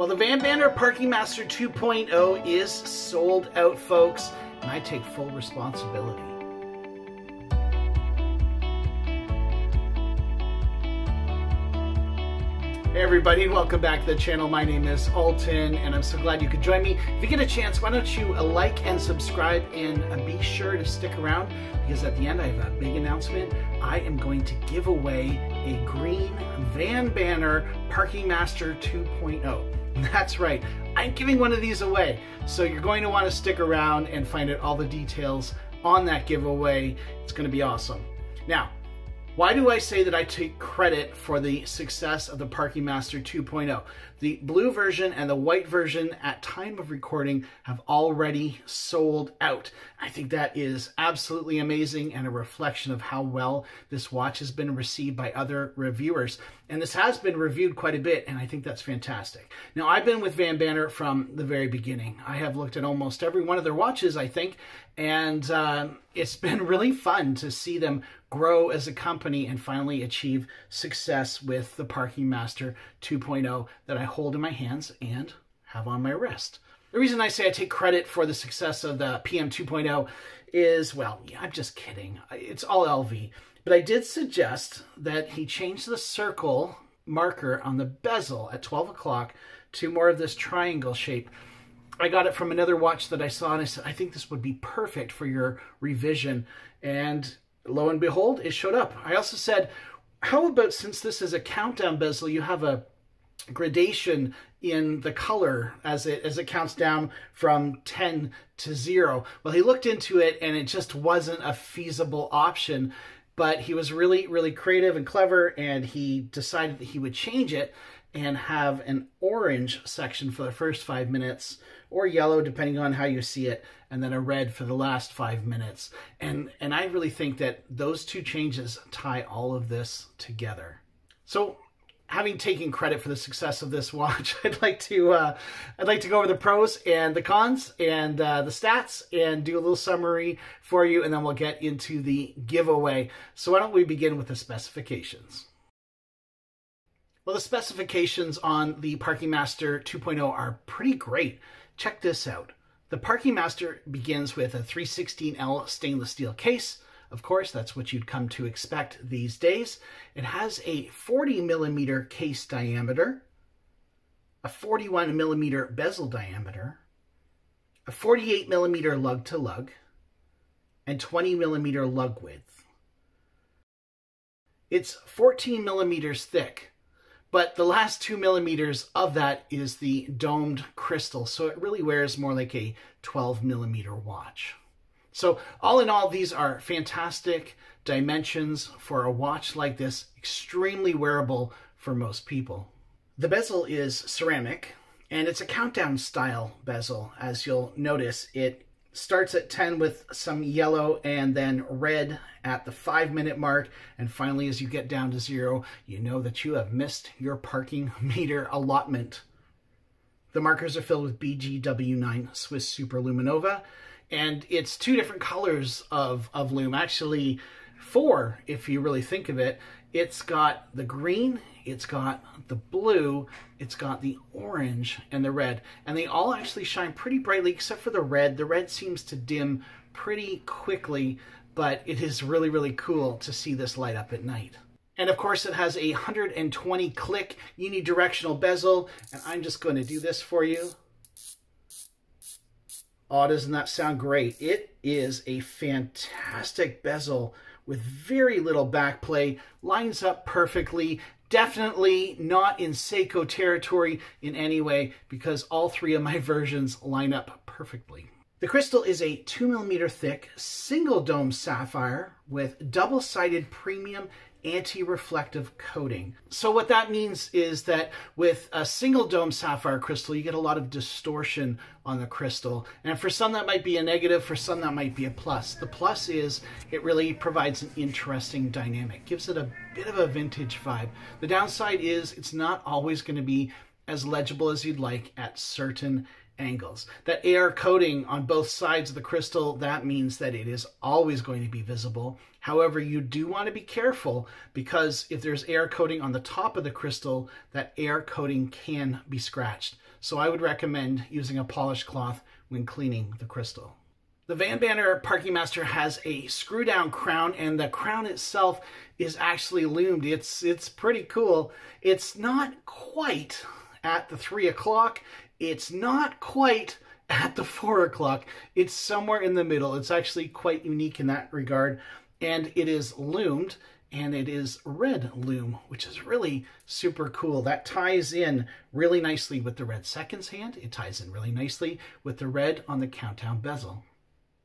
Well, the Vanbanner Parking Master 2.0 is sold out, folks, and I take full responsibility. Hey everybody, welcome back to the channel. My name is Alton, and I'm so glad you could join me. If you get a chance, why don't you like and subscribe, and uh, be sure to stick around, because at the end I have a big announcement. I am going to give away a green Vanbanner Parking Master 2.0. That's right, I'm giving one of these away. So you're going to want to stick around and find out all the details on that giveaway. It's going to be awesome. Now, why do I say that I take credit for the success of the Parking Master 2.0? The blue version and the white version at time of recording have already sold out. I think that is absolutely amazing and a reflection of how well this watch has been received by other reviewers. And this has been reviewed quite a bit, and I think that's fantastic. Now, I've been with Vanbanner from the very beginning. I have looked at almost every one of their watches, I think, and uh, it's been really fun to see them grow as a company and finally achieve success with the Parking Master 2.0 that I hold in my hands and have on my wrist. The reason I say I take credit for the success of the PM 2.0 is, well, yeah, I'm just kidding. It's all LV. But I did suggest that he change the circle marker on the bezel at 12 o'clock to more of this triangle shape. I got it from another watch that I saw and I said, I think this would be perfect for your revision. And lo and behold, it showed up. I also said, how about since this is a countdown bezel, you have a gradation in the color as it as it counts down from 10 to 0. Well, he looked into it and it just wasn't a feasible option, but he was really really creative and clever and he decided that he would change it and have an orange section for the first 5 minutes or yellow depending on how you see it and then a red for the last 5 minutes. And and I really think that those two changes tie all of this together. So having taken credit for the success of this watch, I'd like to uh, I'd like to go over the pros and the cons and uh, the stats and do a little summary for you, and then we'll get into the giveaway. So why don't we begin with the specifications? Well, the specifications on the Parking Master 2.0 are pretty great. Check this out. The Parking Master begins with a 316L stainless steel case, of course, that's what you'd come to expect these days. It has a 40 millimeter case diameter, a 41 millimeter bezel diameter, a 48 millimeter lug to lug, and 20 millimeter lug width. It's 14 millimeters thick, but the last two millimeters of that is the domed crystal, so it really wears more like a 12 millimeter watch. So all in all, these are fantastic dimensions for a watch like this, extremely wearable for most people. The bezel is ceramic, and it's a countdown style bezel. As you'll notice, it starts at 10 with some yellow and then red at the five minute mark. And finally, as you get down to zero, you know that you have missed your parking meter allotment. The markers are filled with BGW9 Swiss Superluminova and it's two different colors of, of loom, actually four if you really think of it. It's got the green, it's got the blue, it's got the orange and the red, and they all actually shine pretty brightly except for the red. The red seems to dim pretty quickly, but it is really, really cool to see this light up at night. And of course it has a 120 click unidirectional bezel, and I'm just going to do this for you. Oh, doesn't that sound great? It is a fantastic bezel with very little back play, lines up perfectly, definitely not in Seiko territory in any way because all three of my versions line up perfectly. The crystal is a 2 millimeter thick single dome sapphire with double-sided premium anti-reflective coating. So what that means is that with a single dome sapphire crystal, you get a lot of distortion on the crystal. And for some that might be a negative, for some that might be a plus. The plus is it really provides an interesting dynamic, gives it a bit of a vintage vibe. The downside is it's not always going to be as legible as you'd like at certain angles. That AR coating on both sides of the crystal, that means that it is always going to be visible. However, you do want to be careful because if there's AR coating on the top of the crystal, that AR coating can be scratched. So I would recommend using a polished cloth when cleaning the crystal. The Vanbanner Parking Master has a screw down crown and the crown itself is actually loomed. It's, it's pretty cool. It's not quite at the three o'clock. It's not quite at the four o'clock. It's somewhere in the middle. It's actually quite unique in that regard. And it is loomed and it is red loom, which is really super cool. That ties in really nicely with the red seconds hand. It ties in really nicely with the red on the countdown bezel.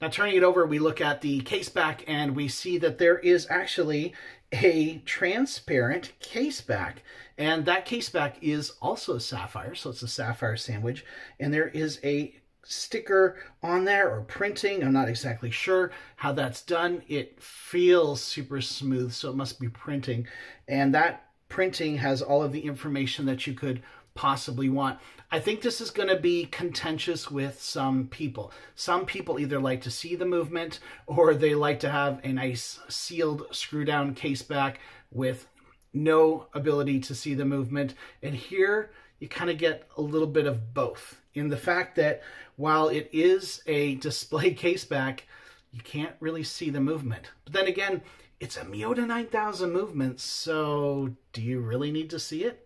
Now turning it over, we look at the case back and we see that there is actually a transparent case back. And that case back is also a sapphire, so it's a sapphire sandwich. And there is a sticker on there or printing. I'm not exactly sure how that's done. It feels super smooth, so it must be printing. And that printing has all of the information that you could possibly want. I think this is going to be contentious with some people. Some people either like to see the movement or they like to have a nice sealed screw down case back with no ability to see the movement. And here you kind of get a little bit of both in the fact that while it is a display case back, you can't really see the movement. But then again, it's a Miyota 9000 movement, so do you really need to see it?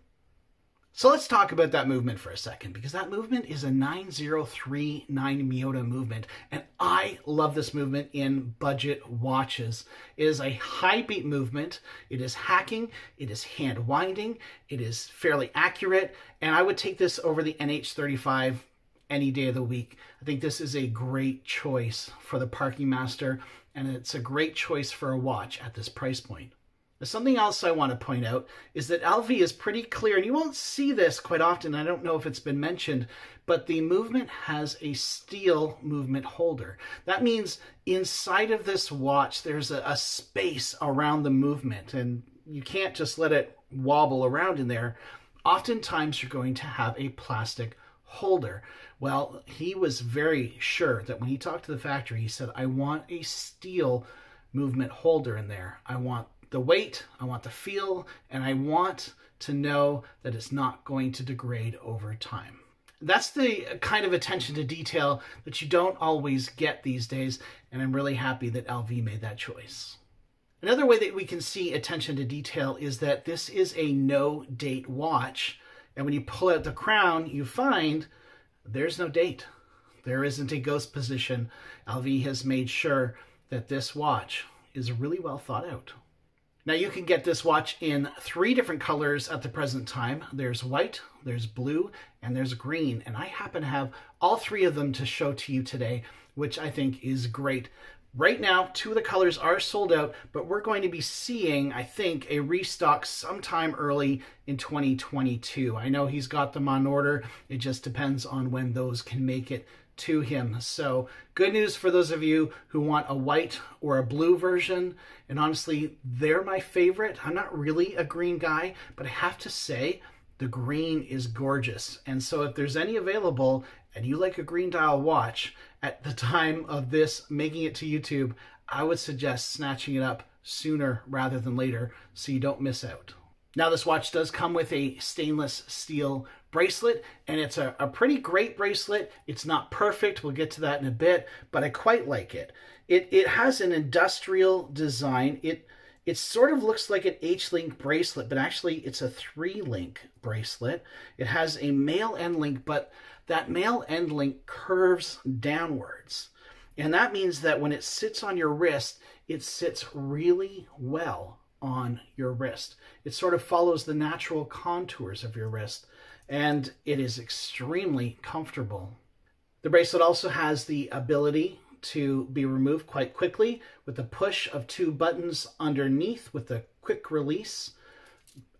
So let's talk about that movement for a second because that movement is a 9039 Miyota movement and I love this movement in budget watches. It is a high beat movement, it is hacking, it is hand winding, it is fairly accurate and I would take this over the NH35 any day of the week. I think this is a great choice for the Parking Master and it's a great choice for a watch at this price point. Something else I want to point out is that LV is pretty clear, and you won't see this quite often. I don't know if it's been mentioned, but the movement has a steel movement holder. That means inside of this watch, there's a, a space around the movement, and you can't just let it wobble around in there. Oftentimes, you're going to have a plastic holder. Well, he was very sure that when he talked to the factory, he said, I want a steel movement holder in there. I want the weight, I want the feel, and I want to know that it's not going to degrade over time. That's the kind of attention to detail that you don't always get these days, and I'm really happy that LV made that choice. Another way that we can see attention to detail is that this is a no date watch, and when you pull out the crown, you find there's no date. There isn't a ghost position. LV has made sure that this watch is really well thought out. Now you can get this watch in three different colors at the present time. There's white, there's blue, and there's green. And I happen to have all three of them to show to you today, which I think is great. Right now, two of the colors are sold out, but we're going to be seeing, I think, a restock sometime early in 2022. I know he's got them on order. It just depends on when those can make it to him. So good news for those of you who want a white or a blue version. And honestly, they're my favorite. I'm not really a green guy, but I have to say the green is gorgeous. And so if there's any available and you like a green dial watch at the time of this making it to YouTube, I would suggest snatching it up sooner rather than later so you don't miss out. Now this watch does come with a stainless steel bracelet and it's a, a pretty great bracelet. It's not perfect, we'll get to that in a bit, but I quite like it. It, it has an industrial design. It, it sort of looks like an H-link bracelet, but actually it's a three-link bracelet. It has a male end link, but that male end link curves downwards. And that means that when it sits on your wrist, it sits really well on your wrist. It sort of follows the natural contours of your wrist and it is extremely comfortable. The bracelet also has the ability to be removed quite quickly with the push of two buttons underneath with the quick release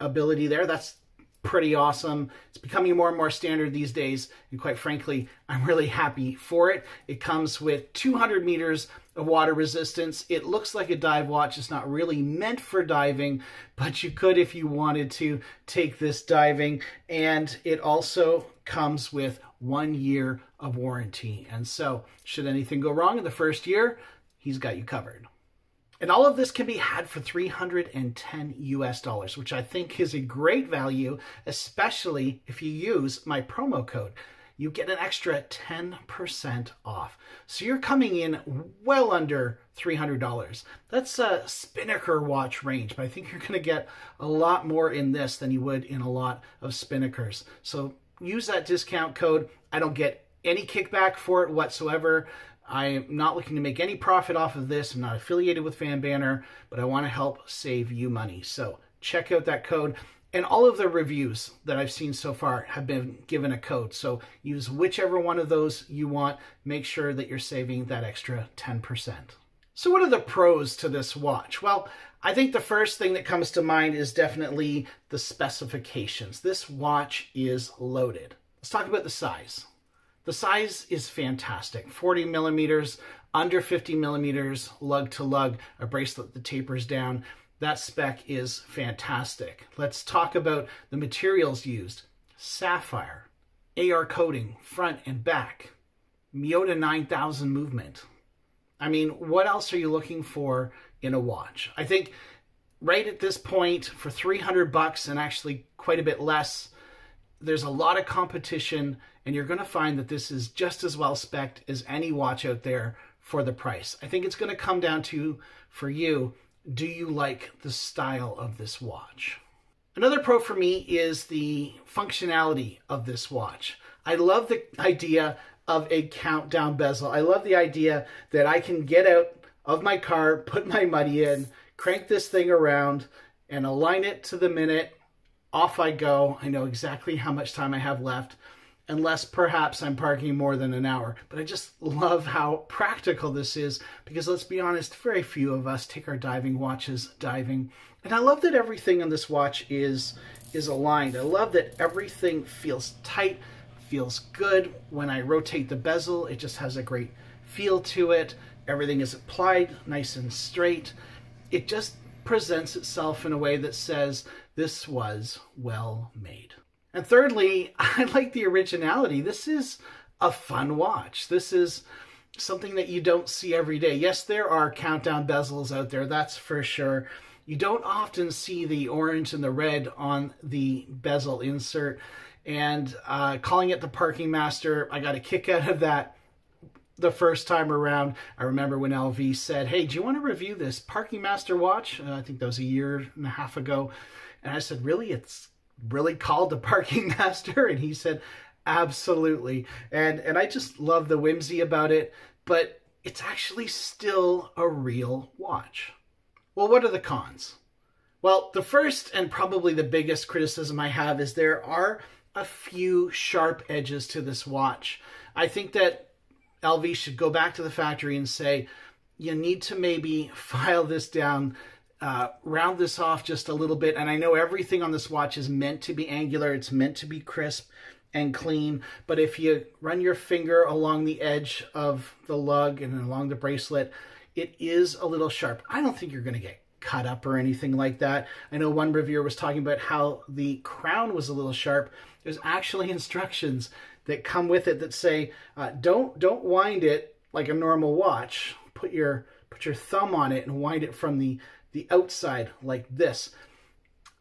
ability there. That's pretty awesome. It's becoming more and more standard these days, and quite frankly, I'm really happy for it. It comes with 200 meters of water resistance. It looks like a dive watch. It's not really meant for diving, but you could, if you wanted to, take this diving. And it also comes with one year of warranty. And so, should anything go wrong in the first year, he's got you covered. And all of this can be had for 310 US dollars, which I think is a great value, especially if you use my promo code. You get an extra 10% off. So you're coming in well under $300. That's a Spinnaker watch range, but I think you're going to get a lot more in this than you would in a lot of Spinnakers. So use that discount code. I don't get any kickback for it whatsoever. I'm not looking to make any profit off of this. I'm not affiliated with Vanbanner, but I want to help save you money. So check out that code. And all of the reviews that I've seen so far have been given a code. So use whichever one of those you want. Make sure that you're saving that extra 10%. So what are the pros to this watch? Well, I think the first thing that comes to mind is definitely the specifications. This watch is loaded. Let's talk about the size. The size is fantastic. 40 millimeters, under 50 millimeters, lug to lug, a bracelet that tapers down. That spec is fantastic. Let's talk about the materials used. Sapphire, AR coating, front and back, Miyota 9000 movement. I mean, what else are you looking for in a watch? I think right at this point, for 300 bucks and actually quite a bit less, there's a lot of competition and you're going to find that this is just as well spec'd as any watch out there for the price. I think it's going to come down to, for you, do you like the style of this watch? Another pro for me is the functionality of this watch. I love the idea of a countdown bezel. I love the idea that I can get out of my car, put my money in, crank this thing around, and align it to the minute. Off I go. I know exactly how much time I have left unless perhaps I'm parking more than an hour. But I just love how practical this is because let's be honest, very few of us take our diving watches diving. And I love that everything on this watch is is aligned. I love that everything feels tight, feels good. When I rotate the bezel, it just has a great feel to it. Everything is applied nice and straight. It just presents itself in a way that says this was well made. And thirdly, I like the originality. This is a fun watch. This is something that you don't see every day. Yes, there are countdown bezels out there, that's for sure. You don't often see the orange and the red on the bezel insert. And uh, calling it the Parking Master, I got a kick out of that the first time around. I remember when LV said, hey, do you want to review this Parking Master watch? Uh, I think that was a year and a half ago. And I said, really? It's really called the parking master? And he said, absolutely. And, and I just love the whimsy about it, but it's actually still a real watch. Well, what are the cons? Well, the first and probably the biggest criticism I have is there are a few sharp edges to this watch. I think that LV should go back to the factory and say, you need to maybe file this down uh, round this off just a little bit. And I know everything on this watch is meant to be angular. It's meant to be crisp and clean. But if you run your finger along the edge of the lug and along the bracelet, it is a little sharp. I don't think you're going to get cut up or anything like that. I know one reviewer was talking about how the crown was a little sharp. There's actually instructions that come with it that say, uh, don't don't wind it like a normal watch. Put your put your thumb on it and wind it from the the outside like this.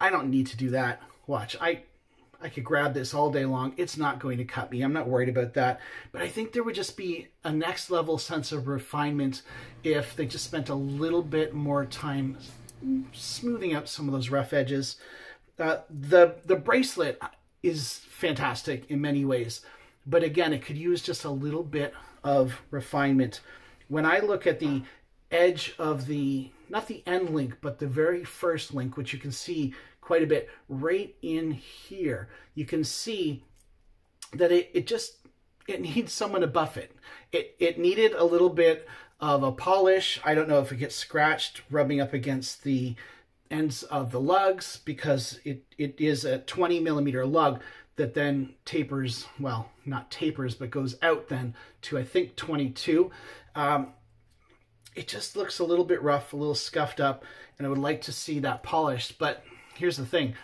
I don't need to do that. Watch, I I could grab this all day long. It's not going to cut me. I'm not worried about that. But I think there would just be a next level sense of refinement if they just spent a little bit more time smoothing out some of those rough edges. Uh, the the bracelet is fantastic in many ways, but again, it could use just a little bit of refinement. When I look at the edge of the not the end link, but the very first link, which you can see quite a bit right in here. You can see that it, it just, it needs someone to buff it. It, it needed a little bit of a polish. I don't know if it gets scratched rubbing up against the ends of the lugs because it, it is a 20 millimeter lug that then tapers, well, not tapers, but goes out then to, I think, 22. Um, it just looks a little bit rough, a little scuffed up, and I would like to see that polished. But here's the thing.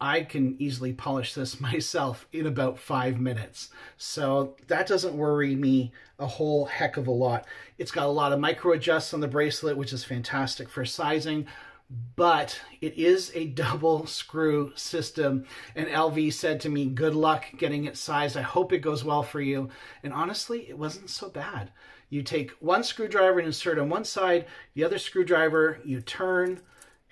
I can easily polish this myself in about five minutes. So that doesn't worry me a whole heck of a lot. It's got a lot of micro adjusts on the bracelet, which is fantastic for sizing but it is a double screw system. And LV said to me, good luck getting it sized. I hope it goes well for you. And honestly, it wasn't so bad. You take one screwdriver and insert on one side, the other screwdriver, you turn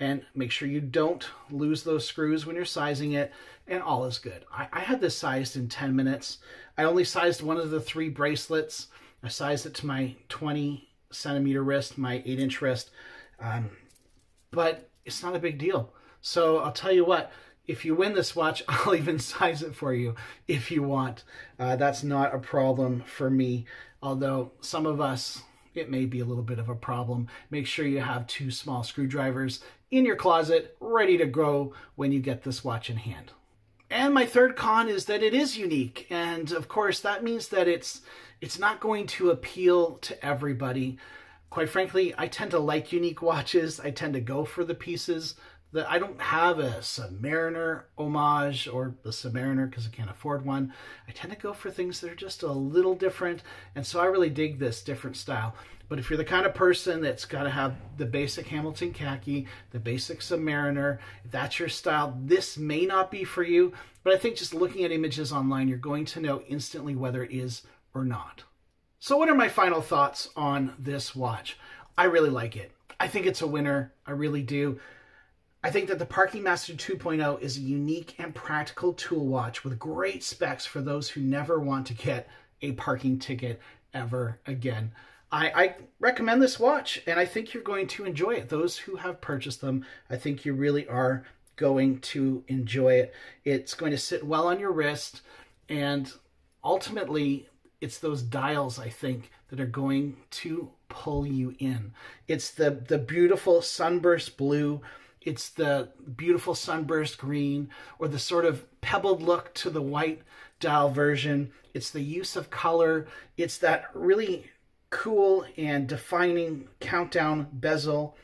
and make sure you don't lose those screws when you're sizing it and all is good. I, I had this sized in 10 minutes. I only sized one of the three bracelets. I sized it to my 20 centimeter wrist, my 8 inch wrist. Um, but it's not a big deal. So I'll tell you what, if you win this watch, I'll even size it for you if you want. Uh, that's not a problem for me, although some of us, it may be a little bit of a problem. Make sure you have two small screwdrivers in your closet ready to go when you get this watch in hand. And my third con is that it is unique. And of course, that means that it's it's not going to appeal to everybody. Quite frankly, I tend to like unique watches. I tend to go for the pieces that I don't have a Submariner homage or the Submariner because I can't afford one. I tend to go for things that are just a little different. And so I really dig this different style. But if you're the kind of person that's got to have the basic Hamilton khaki, the basic Submariner, if that's your style, this may not be for you. But I think just looking at images online, you're going to know instantly whether it is or not. So what are my final thoughts on this watch? I really like it. I think it's a winner. I really do. I think that the Parking Master 2.0 is a unique and practical tool watch with great specs for those who never want to get a parking ticket ever again. I, I, recommend this watch and I think you're going to enjoy it. Those who have purchased them, I think you really are going to enjoy it. It's going to sit well on your wrist and ultimately it's those dials, I think, that are going to pull you in. It's the, the beautiful sunburst blue. It's the beautiful sunburst green or the sort of pebbled look to the white dial version. It's the use of color. It's that really cool and defining countdown bezel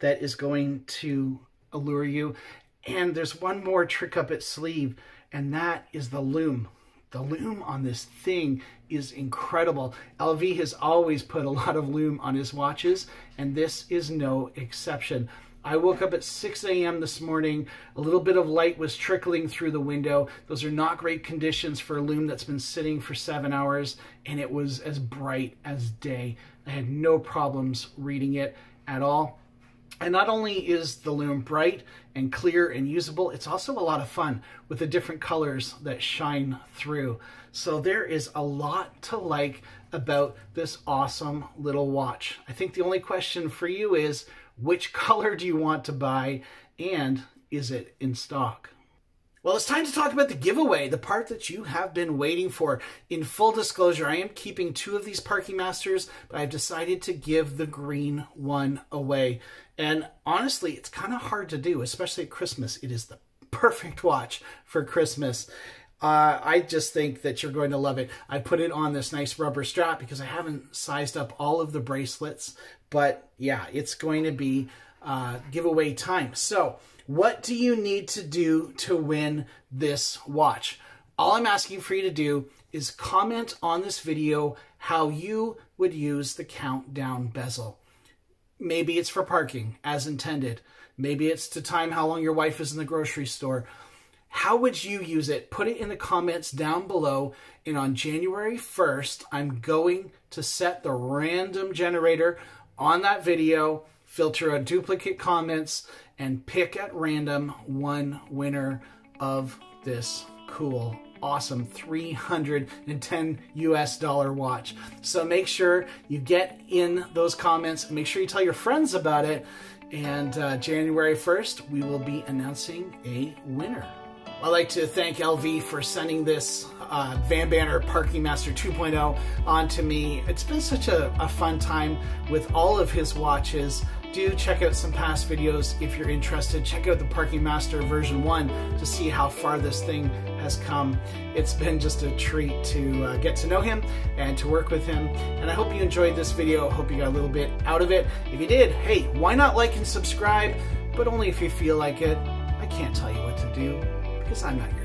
that is going to allure you. And there's one more trick up its sleeve, and that is the loom. The loom on this thing is incredible. LV has always put a lot of loom on his watches, and this is no exception. I woke up at 6 a.m. this morning. A little bit of light was trickling through the window. Those are not great conditions for a loom that's been sitting for seven hours, and it was as bright as day. I had no problems reading it at all. And not only is the loom bright and clear and usable, it's also a lot of fun with the different colors that shine through. So there is a lot to like about this awesome little watch. I think the only question for you is, which color do you want to buy and is it in stock? Well, it's time to talk about the giveaway, the part that you have been waiting for. In full disclosure, I am keeping two of these Parking Masters, but I've decided to give the green one away. And honestly, it's kind of hard to do, especially at Christmas. It is the perfect watch for Christmas. Uh, I just think that you're going to love it. I put it on this nice rubber strap because I haven't sized up all of the bracelets. But yeah, it's going to be uh, giveaway time. So what do you need to do to win this watch? All I'm asking for you to do is comment on this video how you would use the countdown bezel. Maybe it's for parking as intended. Maybe it's to time how long your wife is in the grocery store. How would you use it? Put it in the comments down below. And on January 1st, I'm going to set the random generator on that video, filter a duplicate comments, and pick at random one winner of this cool awesome 310 US dollar watch. So make sure you get in those comments make sure you tell your friends about it. And uh, January 1st, we will be announcing a winner. I'd like to thank LV for sending this uh, Vanbanner Parking Master 2.0 on to me. It's been such a, a fun time with all of his watches do check out some past videos if you're interested. Check out the Parking Master version 1 to see how far this thing has come. It's been just a treat to uh, get to know him and to work with him. And I hope you enjoyed this video. hope you got a little bit out of it. If you did, hey, why not like and subscribe? But only if you feel like it. I can't tell you what to do. Because I'm not your